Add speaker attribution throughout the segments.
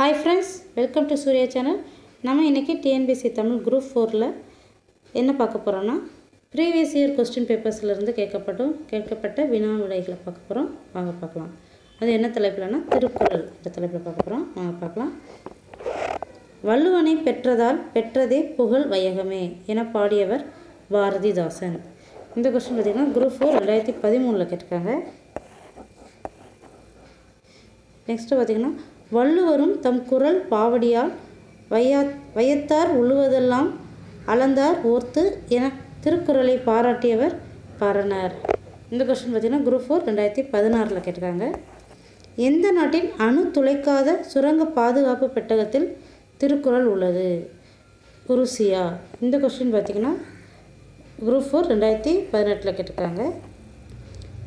Speaker 1: hi friends welcome to Surya channel நம்ம இன்றைக்கி TNPSC Tamil group ஃபோரில் என்ன பார்க்க போகிறோன்னா ப்ரீவியஸ் இயர் கொஸ்டின் பேப்பர்ஸ்லேருந்து கேட்கப்பட்டும் கேட்கப்பட்ட வினா விடைகளை பார்க்க போகிறோம் வாங்க பார்க்கலாம் அது என்ன தலைப்பில்னா திருக்குறள் இந்த தலைப்பில் பார்க்க போகிறோம் வாங்க பார்க்கலாம் வள்ளுவனை பெற்றதால் பெற்றதே புகழ் வையகமே என பாடியவர் பாரதிதாசன் இந்த கொஸ்டின் பார்த்திங்கன்னா குரூப் ஃபோர் ரெண்டாயிரத்தி பதிமூணில் கேட்டிருக்காங்க நெக்ஸ்ட்டு பார்த்திங்கன்னா வள்ளுவரும் தம் குரல் பாவடியால் வையா வையத்தார் உள்ளுவதெல்லாம் அளந்தார் ஓர்த்து என திருக்குறளை பாராட்டியவர் பரணர் இந்த கொஸ்டின் பார்த்திங்கன்னா குரூப் ஃபோர் ரெண்டாயிரத்தி பதினாறில் கேட்டிருக்காங்க எந்த நாட்டின் அணு துளைக்காத சுரங்க பாதுகாப்பு பெட்டகத்தில் திருக்குறள் உள்ளது உருசியா இந்த கொஸ்டின் பார்த்திங்கன்னா குரூப் ஃபோர் ரெண்டாயிரத்தி பதினெட்டில் கேட்டிருக்காங்க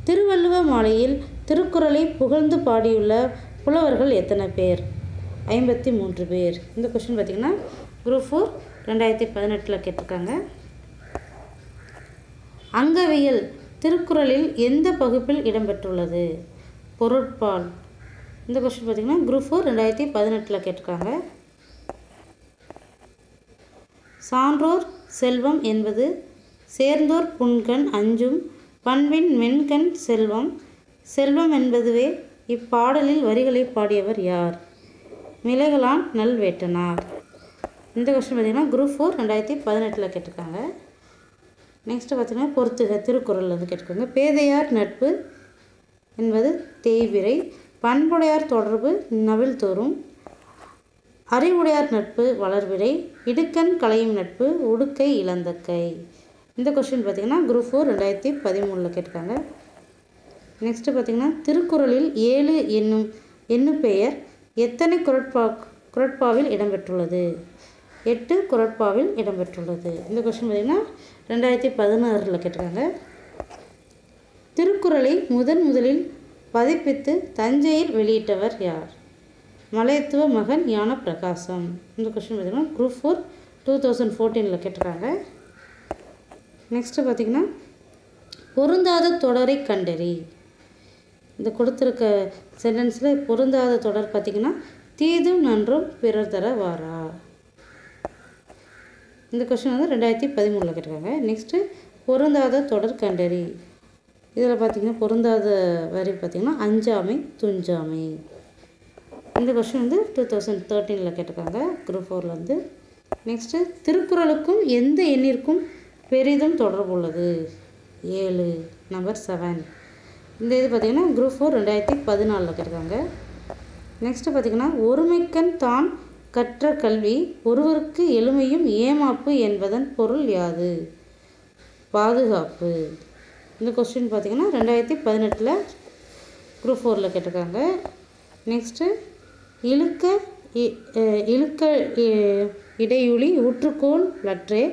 Speaker 1: திருவள்ளுவ மாலையில் திருக்குறளை புகழ்ந்து பாடியுள்ள புலவர்கள் எத்தனை பேர் ஐம்பத்தி மூன்று பேர் இந்த கொஷின் பார்த்திங்கன்னா குரூப் ஃபோர் ரெண்டாயிரத்தி பதினெட்டில் கேட்டிருக்காங்க அங்கவியல் திருக்குறளில் எந்த பகுப்பில் இடம்பெற்றுள்ளது பொருட்பால் இந்த கொஸ்டின் பார்த்திங்கன்னா குரூப் ஃபோர் ரெண்டாயிரத்தி பதினெட்டில் கேட்டிருக்காங்க சான்றோர் செல்வம் என்பது சேர்ந்தோர் புண்கண் அஞ்சும் பண்பின் மென்கண் செல்வம் செல்வம் என்பதுவே இப்பாடலில் வரிகளை பாடியவர் யார் மிளகலான் நல்வேட்டனார் இந்த கொஸ்டின் பார்த்திங்கன்னா குரூப் ஃபோர் ரெண்டாயிரத்தி பதினெட்டில் கேட்டிருக்காங்க நெக்ஸ்ட்டு பார்த்திங்கன்னா பொறுத்துக திருக்குறள் வந்து கேட்டுக்கோங்க பேதையார் நட்பு என்பது தேய்விரை பண்புடையார் தொடர்பு நவில் தோறும் அறிவுடையார் நட்பு வளர்விரை இடுக்கண் கலையும் நட்பு உடுக்கை கை இந்த கொஸ்டின் பார்த்திங்கன்னா குரூப் ஃபோர் ரெண்டாயிரத்தி பதிமூணில் கேட்டிருக்காங்க நெக்ஸ்ட்டு பார்த்திங்கன்னா திருக்குறளில் ஏழு என்னும் என்னும் பெயர் எத்தனை குரட்பா குரட்பாவில் இடம்பெற்றுள்ளது எட்டு குரட்பாவில் இடம்பெற்றுள்ளது இந்த கொஸ்டின் பார்த்திங்கன்னா ரெண்டாயிரத்தி பதினாறில் கேட்டிருக்காங்க திருக்குறளை முதன் முதலில் பதிப்பித்து தஞ்சையில் வெளியிட்டவர் யார் மலையத்துவ மகன் ஞான பிரகாசம் இந்த கொஸ்டின் பார்த்திங்கன்னா குரூப் ஃபோர் டூ தௌசண்ட் ஃபோர்டீனில் கேட்டிருக்காங்க நெக்ஸ்ட்டு பார்த்திங்கன்னா பொருந்தாத தொடரை கண்டறி இந்த கொடுத்துருக்க சென்டென்ஸில் பொருந்தாத தொடர் பார்த்திங்கன்னா தீதும் நன்றும் பிறர் தர வாரா இந்த கொஷின் வந்து ரெண்டாயிரத்தி பதிமூணில் கேட்டிருக்காங்க நெக்ஸ்ட்டு பொருந்தாத தொடர் கண்டறி இதில் பார்த்திங்கன்னா பொருந்தாத வரி பார்த்திங்கன்னா அஞ்சாமை துஞ்சாமை இந்த கொஷின் வந்து டூ தௌசண்ட் தேர்ட்டீனில் கேட்டிருக்காங்க குரூப் ஃபோர்லேருந்து நெக்ஸ்ட்டு திருக்குறளுக்கும் எந்த எண்ணிற்கும் பெரிதும் தொடர்பு உள்ளது ஏழு நம்பர் செவன் இந்த இது பார்த்திங்கன்னா குரூப் ஃபோர் ரெண்டாயிரத்தி பதினாலில் கேட்டிருக்காங்க நெக்ஸ்ட்டு பார்த்திங்கன்னா ஒருமைக்கண் தான் கற்ற கல்வி ஒருவருக்கு எளிமையும் ஏமாப்பு என்பதன் பொருள் யாது பாதுகாப்பு இந்த கொஸ்டின் பார்த்திங்கன்னா ரெண்டாயிரத்தி பதினெட்டில் குரூப் ஃபோரில் கேட்டிருக்காங்க நெக்ஸ்ட்டு இழுக்க இழுக்க இடையுளி ஊற்றுக்கோள் லற்றே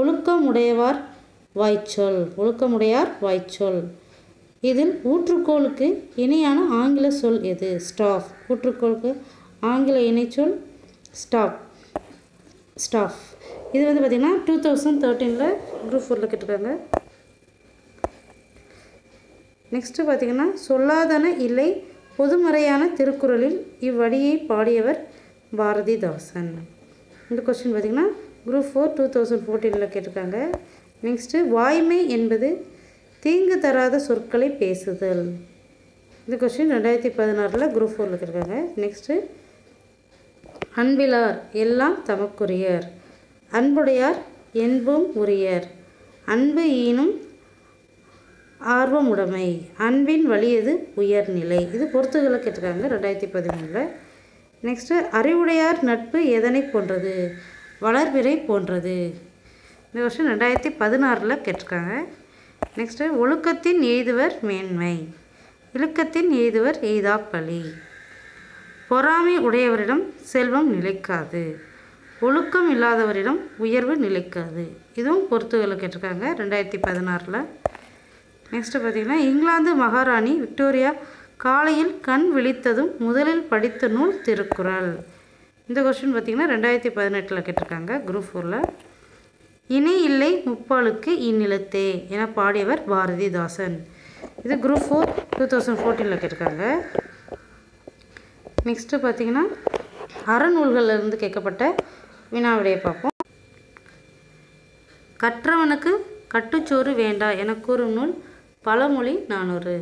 Speaker 1: ஒழுக்கமுடையவார் வாய்ச்சொல் ஒழுக்கமுடையார் வாய்ச்சொல் இதில் ஊற்றுக்கோளுக்கு இணையான ஆங்கில சொல் எது ஸ்டாஃப் ஊற்றுக்கோளுக்கு ஆங்கில இணைச்சொல் ஸ்டாஃப் ஸ்டாஃப் இது வந்து பார்த்திங்கன்னா டூ தௌசண்ட் தேர்ட்டீனில் குரூப் ஃபோரில் கேட்டிருக்காங்க நெக்ஸ்ட்டு பார்த்திங்கன்னா சொல்லாதன இல்லை பொதுமறையான திருக்குறளில் இவ்வடியை பாடியவர் பாரதிதாசன் இந்த கொஸ்டின் பார்த்திங்கன்னா குரூப் ஃபோர் டூ தௌசண்ட் ஃபோர்டீனில் கேட்டிருக்காங்க நெக்ஸ்ட்டு வாய்மை என்பது தீங்கு தராத சொற்களை பேசுதல் இந்த கொஸ்டின் ரெண்டாயிரத்தி பதினாறில் குரூப் ஃபோரில் இருக்கிறாங்க நெக்ஸ்ட்டு அன்பிலார் எல்லாம் தமக்குரியர் அன்புடையார் என்பும் உரியர் அன்பு ஈனும் ஆர்வமுடைமை அன்பின் வழியது உயர்நிலை இது பொறுத்துகளை கேட்டிருக்காங்க ரெண்டாயிரத்தி பதிமூணில் நெக்ஸ்ட்டு அறிவுடையார் நட்பு எதனை போன்றது வளர்விரை போன்றது இந்த வருஷம் ரெண்டாயிரத்தி பதினாறில் கேட்டிருக்காங்க நெக்ஸ்ட்டு ஒழுக்கத்தின் எய்துவர் மேன்மை இழுக்கத்தின் எய்துவர் எய்தா பழி பொறாமை உடையவரிடம் செல்வம் நிலைக்காது ஒழுக்கம் இல்லாதவரிடம் உயர்வு நிலைக்காது இதுவும் பொறுத்துகளை கேட்டிருக்காங்க ரெண்டாயிரத்தி பதினாறில் நெக்ஸ்ட்டு பார்த்திங்கன்னா இங்கிலாந்து மகாராணி விக்டோரியா காலையில் கண் விழித்ததும் முதலில் படித்த நூல் திருக்குறள் இந்த கொஸ்டின் பார்த்திங்கன்னா ரெண்டாயிரத்தி பதினெட்டில் கேட்டிருக்காங்க குரூப் ஃபோரில் இனி இல்லை முப்பாலுக்கு இந்நிலத்தே என பாடியவர் பாரதிதாசன் இது குரூப் ஃபோர் டூ தௌசண்ட் ஃபோர்டீனில் கேட்டிருக்காங்க நெக்ஸ்ட்டு பார்த்தீங்கன்னா அறநூல்கள்லேருந்து கேட்கப்பட்ட வினாவிடையை பார்ப்போம் கற்றவனுக்கு கட்டுச்சோறு வேண்டா என கூறும் நூல் பழமொழி நானூறு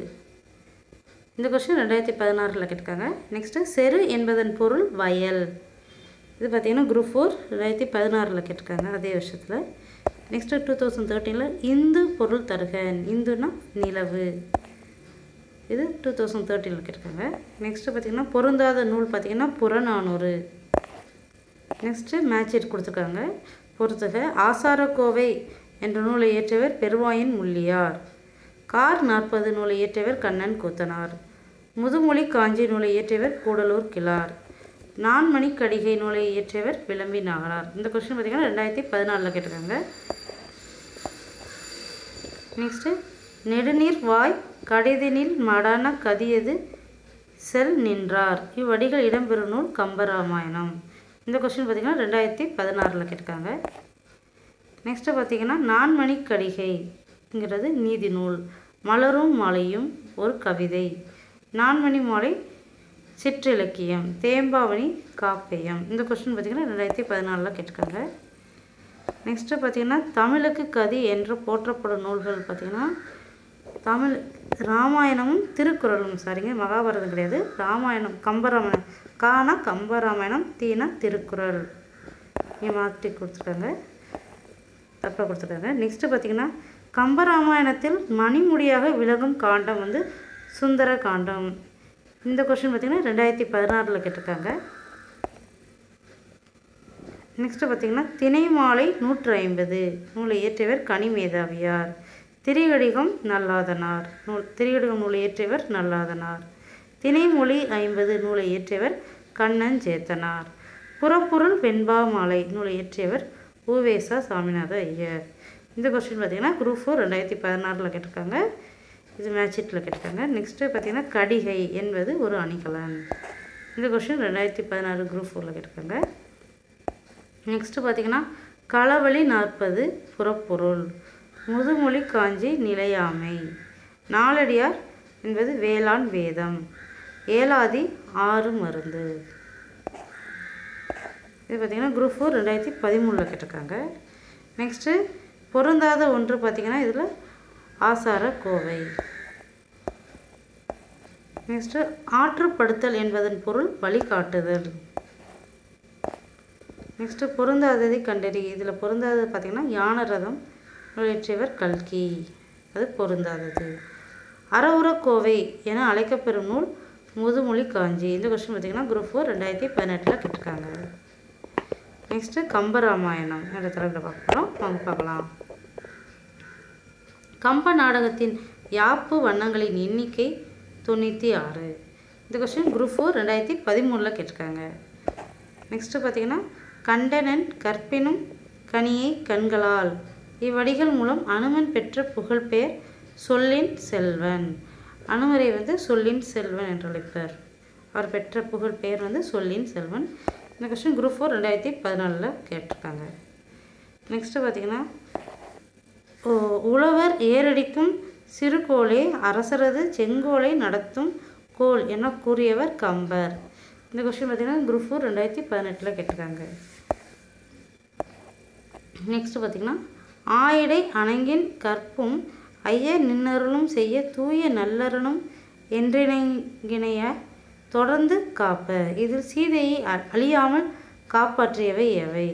Speaker 1: இந்த கொஸ்டின் ரெண்டாயிரத்தி பதினாறில் கேட்டிருக்காங்க நெக்ஸ்ட்டு செரு என்பதன் பொருள் வயல் இது பார்த்திங்கன்னா குரூப் ஃபோர் ரெண்டாயிரத்தி பதினாறில் கேட்டிருக்காங்க அதே வருஷத்தில் நெக்ஸ்ட்டு டூ தௌசண்ட் தேர்ட்டீனில் இந்து பொருள் தருகன் இந்துனா நிலவு இது டூ தௌசண்ட் தேர்ட்டியில் கேட்டிருக்காங்க நெக்ஸ்ட்டு பார்த்திங்கன்னா பொருந்தாத நூல் பார்த்திங்கன்னா புறநானூறு நெக்ஸ்ட்டு மேட்சிட் கொடுத்துருக்காங்க பொறுத்துக ஆசாரக்கோவை என்ற நூலை இயற்றியவர் பெருவாயின் முள்ளியார் கார் நாற்பது நூலை ஏற்றவர் கண்ணன் கூத்தனார் முதுமொழி காஞ்சி நூலை இயற்றியவர் கூடலூர் கிளார் நான்மணி கடிகை நூலை இயற்றியவர் விளம்பி நாகனார் இந்த கொஸ்டின் பார்த்திங்கன்னா ரெண்டாயிரத்தி பதினாலில் கேட்டிருக்காங்க நெக்ஸ்ட்டு நெடுநீர் வாய் கடிதினில் மடான கதியது செல் நின்றார் இவ்வடிகள் இடம்பெறும் நூல் கம்பராமாயணம் இந்த கொஸ்டின் பார்த்திங்கன்னா ரெண்டாயிரத்தி பதினாறில் கேட்டிருக்காங்க நெக்ஸ்ட்டு பார்த்திங்கன்னா நான்மணி கடிகைங்கிறது நீதி நூல் மலரும் மாலையும் ஒரு கவிதை நான்மணி மாலை சிற்றிலக்கியம் தேம்பாவணி காப்பியம் இந்த கொஸ்டின் பார்த்திங்கன்னா ரெண்டாயிரத்தி பதினாலில் கேட்டுக்காங்க நெக்ஸ்ட்டு பார்த்திங்கன்னா தமிழுக்கு கதி என்று போற்றப்படும் நூல்கள் பார்த்திங்கன்னா தமிழ் ராமாயணமும் திருக்குறளும் சரிங்க மகாபாரதம் கிடையாது ராமாயணம் கம்பராமாயணம் கானா கம்பராமாயணம் தீனா திருக்குறள் இங்கே மாற்றி கொடுத்துருக்காங்க தப்பாக கொடுத்துருக்காங்க நெக்ஸ்ட்டு பார்த்திங்கன்னா கம்பராமாயணத்தில் மணிமுடியாக விலகும் காண்டம் வந்து சுந்தர காண்டம் இந்த கொஷின் பார்த்திங்கன்னா ரெண்டாயிரத்தி பதினாறில் கேட்டிருக்காங்க நெக்ஸ்ட்டு பார்த்திங்கன்னா தினை மாலை நூற்று ஐம்பது நூலை இயற்றியவர் கனிமேதாவியார் திரிகடிகம் நல்லாதனார் நூல் திரிகடிகம் நூலை இயற்றியவர் நல்லாதனார் தினைமொழி ஐம்பது நூலை இயற்றியவர் கண்ணன் சேத்தனார் புறப்பொருள் வெண்பா மாலை நூலை இயற்றியவர் உவேசா சாமிநாத ஐயர் இந்த கொஸ்டின் பார்த்திங்கன்னா குரூப் ஃபோர் ரெண்டாயிரத்தி பதினாறில் கேட்டிருக்காங்க இது மேட்சிட்டில் கேட்டாங்க நெக்ஸ்ட்டு பார்த்திங்கன்னா கடிகை என்பது ஒரு அணிகலன் இந்த கொஷின் ரெண்டாயிரத்தி பதினாறு குரூப் ஃபோரில் கேட்டிருக்காங்க நெக்ஸ்ட்டு பார்த்திங்கன்னா களவழி நாற்பது புறப்பொருள் முதுமொழி காஞ்சி நிலையாமை நாளடியார் என்பது வேளாண் வேதம் ஏலாதி ஆறு மருந்து இது பார்த்திங்கன்னா குரூப் ஃபோர் ரெண்டாயிரத்தி பதிமூணில் கேட்டிருக்காங்க நெக்ஸ்ட்டு பொருந்தாத ஒன்று பார்த்திங்கன்னா இதில் ஆசார கோவை நெக்ஸ்ட்டு ஆற்றுப்படுத்தல் என்பதன் பொருள் வழிகாட்டுதல் நெக்ஸ்ட்டு பொருந்தாததை கண்டறி இதில் பொருந்தாதது பார்த்திங்கன்னா யான ரதம் நூலேற்றியவர் கல்கி அது பொருந்தாதது கோவை என அழைக்கப்பெறும் நூல் முதுமொழி காஞ்சி இந்த கொஸ்டின் பார்த்திங்கன்னா குரூப் ஃபோர் ரெண்டாயிரத்தி பதினெட்டில் கேட்டிருக்காங்க நெக்ஸ்ட்டு கம்பராமாயணம் என்ற தலைவரில் பார்க்குறோம் போகிறோம் பார்க்கலாம் கம்ப நாடகத்தின் யாப்பு வண்ணங்களின் எண்ணிக்கை தொண்ணூற்றி ஆறு இந்த கொஸ்டின் குரூப் ஃபோர் ரெண்டாயிரத்தி பதிமூணில் கேட்டிருக்காங்க நெக்ஸ்ட்டு பார்த்திங்கன்னா கண்டனன் கற்பினும் கனியை கண்களால் இவ்வடிகள் மூலம் அனுமன் பெற்ற புகழ்பெயர் சொல்லின் செல்வன் அனுமரை வந்து சொல்லின் செல்வன் என்று அழைப்பர் அவர் பெற்ற புகழ்பெயர் வந்து சொல்லின் செல்வன் இந்த கொஸ்டின் குரூப் ஃபோர் ரெண்டாயிரத்தி பதினாலில் கேட்டிருக்காங்க நெக்ஸ்ட்டு பார்த்திங்கன்னா உழவர் ஏறடிக்கும் சிறுகோளே அரசரது செங்கோலை நடத்தும் கோல் என கூறியவர் கம்பர் இந்த கொஸ்டின் பார்த்தீங்கன்னா குரூப் ஃபோர் ரெண்டாயிரத்தி பதினெட்டில் கேட்டிருக்காங்க நெக்ஸ்ட் பார்த்தீங்கன்னா ஆயிடை அணங்கின் கற்பும் ஐய நின்னருளும் செய்ய தூய நல்லருளும் என்றிணங்கிணைய தொடர்ந்து காப்ப இதில் சீதையை அழியாமல் காப்பாற்றியவை எவை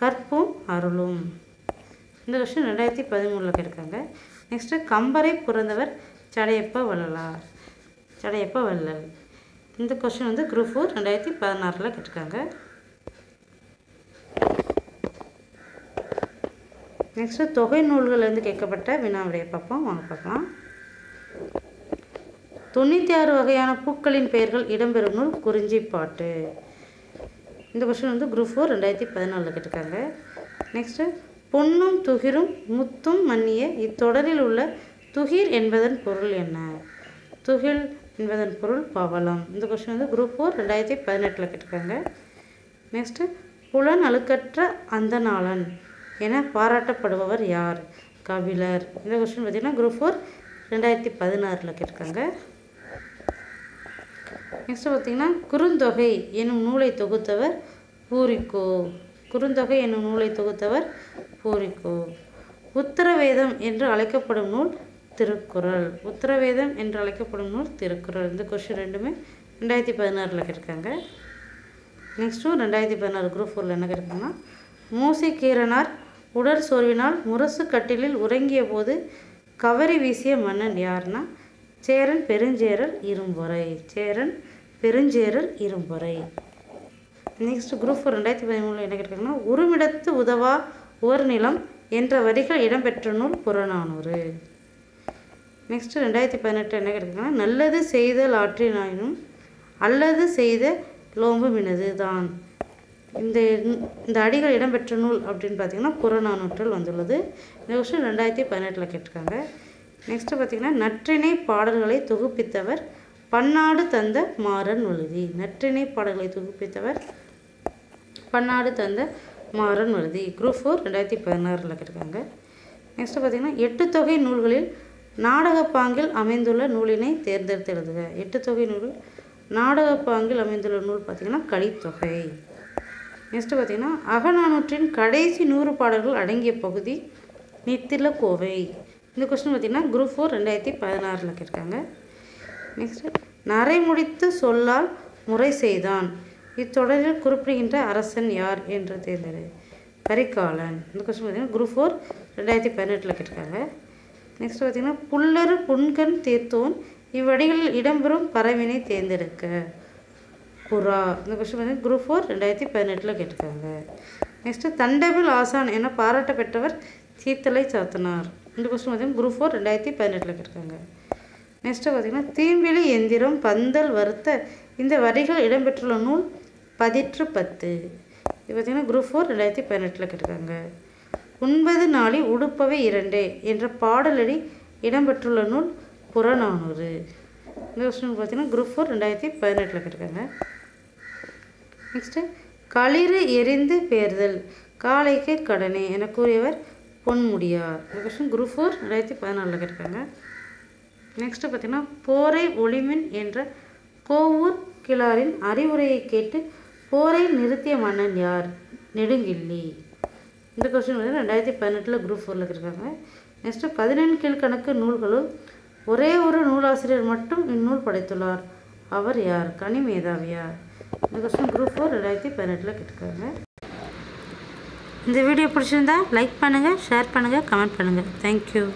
Speaker 1: கற்பும் அருளும் இந்த கொஸ்டின் ரெண்டாயிரத்தி பதிமூணில் கேட்குறாங்க நெக்ஸ்ட்டு கம்பரை பிறந்தவர் சடையப்பா வள்ளலார் சடையப்பா வள்ளல் இந்த கொஸ்டின் வந்து குரூப் ஃபோர் ரெண்டாயிரத்தி பதினாறில் கேட்டிருக்காங்க நெக்ஸ்ட்டு தொகை நூல்கள்லேருந்து கேட்கப்பட்ட வினாவிடையை பார்ப்போம் வாங்க பார்க்கலாம் தொண்ணூற்றி ஆறு வகையான பூக்களின் பெயர்கள் இடம்பெறும் நூல் குறிஞ்சி பாட்டு இந்த கொஸ்டின் வந்து குரூப் ஃபோர் ரெண்டாயிரத்தி பதினாலில் கேட்டிருக்காங்க நெக்ஸ்ட்டு பொன்னும் துகிரும் முத்தும் மன்னிய இத்தொடரில் உள்ள துகிர் என்பதன் பொருள் என்ன துகில் என்பதன் பொருள் பவளம் இந்த கொஸ்டின் வந்து குரூப் ஃபோர் ரெண்டாயிரத்தி பதினெட்டில் கேட்டிருக்காங்க நெக்ஸ்ட்டு புலன் அழுக்கற்ற அந்தநாளன் என பாராட்டப்படுபவர் யார் கபிலர் இந்த கொஸ்டின் பார்த்திங்கன்னா குரூப் ஃபோர் ரெண்டாயிரத்தி பதினாறில் கேட்டிருக்காங்க நெக்ஸ்ட்டு பார்த்திங்கன்னா குறுந்தொகை எனும் நூலை தொகுத்தவர் பூரிக்கோ குறுந்தொகை என்னும் நூலை தொகுத்தவர் பூரிக்கோ உத்தரவேதம் என்று அழைக்கப்படும் நூல் திருக்குறள் உத்தரவேதம் என்று அழைக்கப்படும் நூல் திருக்குறள் இந்த கொஷின் ரெண்டுமே ரெண்டாயிரத்தி பதினாறில் கேட்டிருக்காங்க நெக்ஸ்ட்டு ரெண்டாயிரத்தி பதினாறு குரூப் ஃபோரில் என்ன மூசி மூசிக்கீரனார் உடல் சோர்வினால் முரசு கட்டிலில் உறங்கிய போது கவரி வீசிய மன்னன் யாருன்னா Cheran Perunjeral Irumporai Cheran Perunjeral Irumporai next group four ரெண்டாயிரத்தி பதிமூணில் என்ன கேட்டிருக்காங்கன்னா ஒருமிடத்து உதவா ஓர் நிலம் என்ற வரிகள் இடம்பெற்ற நூல் புறநானூறு நெக்ஸ்ட் ரெண்டாயிரத்தி பதினெட்டு என்ன கேட்டிருக்காங்கன்னா நல்லது செய்தல் ஆற்றினாயினும் அல்லது செய்த லோம்பு மினது தான் இந்த இந்த அடிகள் இடம்பெற்ற நூல் அப்படின்னு பார்த்தீங்கன்னா புறநானூற்றல் வந்துள்ளது இந்த வருஷம் ரெண்டாயிரத்தி பதினெட்டில் கேட்டிருக்காங்க நெக்ஸ்ட்டு பார்த்திங்கன்னா நற்றிணை பாடல்களை தொகுப்பித்தவர் பன்னாடு தந்த மாறன் உழுதி நற்றிணை பாடல்களை தொகுப்பித்தவர் பன்னாடு தந்த மாறன் விருதி குரூப் ஃபோர் ரெண்டாயிரத்தி பதினாறில் கேட்டிருக்காங்க நெக்ஸ்ட்டு பார்த்திங்கன்னா எட்டு தொகை நூல்களில் நாடகப்பாங்கில் அமைந்துள்ள நூலினை தேர்ந்தெடுத்து எழுதுக எட்டு தொகை நூல் நாடகப்பாங்கில் அமைந்துள்ள நூல் பார்த்திங்கன்னா கலித்தொகை நெக்ஸ்ட்டு பார்த்திங்கன்னா அகநானூற்றின் கடைசி நூறு பாடல்கள் அடங்கிய பகுதி நித்தில கோவை இந்த கொஸ்டின் பார்த்திங்கன்னா குரூப் ஃபோர் ரெண்டாயிரத்தி பதினாறில் கேட்டிருக்காங்க நெக்ஸ்ட்டு நரைமுடித்து சொல்லால் முறை செய்தான் இத்தொடரில் குறிப்பிடுகின்ற அரசன் யார் என்று தேர்ந்தெடு கரிகாலன் இந்த கொஸ்டின் பார்த்தீங்கன்னா குரூப் ஃபோர் ரெண்டாயிரத்தி பதினெட்டில் கேட்டிருக்காங்க நெக்ஸ்ட் பார்த்திங்கன்னா புல்லரு புன்கண் தீர்த்தோன் இவ்வடிகளில் இடம்பெறும் பறவினை தேர்ந்தெடுக்க புறா இந்த கொஸ்டின் பார்த்தீங்கன்னா குரூப் ஃபோர் ரெண்டாயிரத்தி பதினெட்டில் கேட்டிருக்காங்க நெக்ஸ்ட்டு தண்டபில் ஆசான் என பாராட்ட பெற்றவர் தீர்த்தலை சாத்தனார் இந்த கொஸ்டின் பார்த்தீங்கன்னா குரூப் ஃபோர் ரெண்டாயிரத்தி பதினெட்டில் கேட்டிருக்காங்க நெக்ஸ்ட்டு பார்த்திங்கன்னா தீம்பிலி எந்திரம் பந்தல் வருத்த இந்த வரிகள் இடம்பெற்றுள்ள நூல் பதிற்று பத்து இது பார்த்திங்கன்னா குரூப் ஃபோர் ரெண்டாயிரத்தி பதினெட்டில் கேட்டிருக்காங்க ஒன்பது நாளில் உடுப்பவை இரண்டு என்ற பாடலடி இடம்பெற்றுள்ள நூல் புறநானூறு இந்த கொஸ்டின் பார்த்திங்கன்னா குரூப் ஃபோர் ரெண்டாயிரத்தி பதினெட்டில் கேட்டிருக்காங்க நெக்ஸ்ட்டு களிறு எரிந்து பேர்தல் காலைக்கு கடனே என கூறியவர் பொன்முடியார் இந்த கொஸ்டின் குரூப் ஃபோர் ரெண்டாயிரத்தி பதினாலில் கேட்டிருக்காங்க நெக்ஸ்ட்டு பார்த்திங்கன்னா போரை ஒளிமின் என்ற கோவூர் கிளாரின் அறிவுரையை கேட்டு போரை நிறுத்திய மன்னன் யார் நெடுங்கில்லி இந்த கொஸ்டின் வந்து ரெண்டாயிரத்தி பதினெட்டில் குரூப் ஃபோரில் இருக்காங்க நெக்ஸ்ட்டு பதினெண் கீழ்கணக்கு நூல்களும் ஒரே ஒரு நூலாசிரியர் மட்டும் இந்நூல் படைத்துள்ளார் அவர் யார் கனி மேதாவியார் இந்த கொஸ்டின் குரூப் ஃபோர் ரெண்டாயிரத்தி பதினெட்டில் கேட்டிருக்காங்க இந்த வீடியோ பிடிச்சிருந்தா லைக் பண்ணுங்கள் ஷேர் பண்ணுங்கள் கமெண்ட் பண்ணுங்கள் தேங்க்யூ